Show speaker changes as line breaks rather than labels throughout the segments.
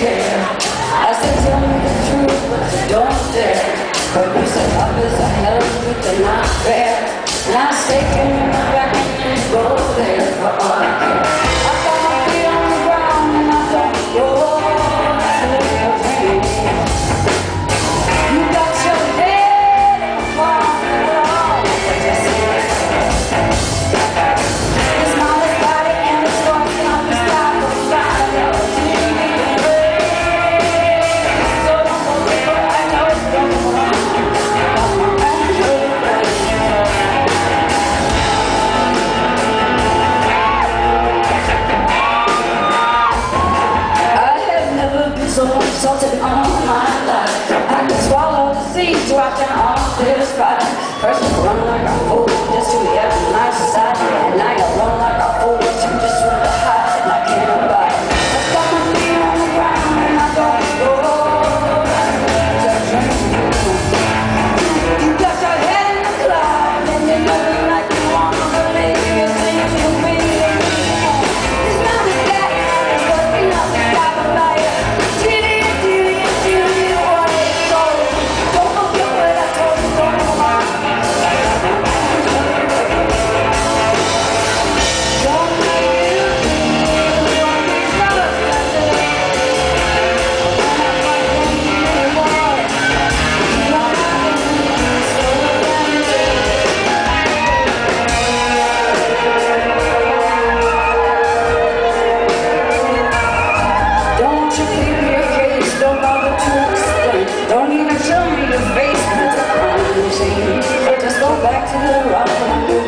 care. First, one like I'm open, just to the my side.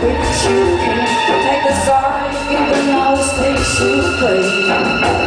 which you paint Take a side in the house, please you play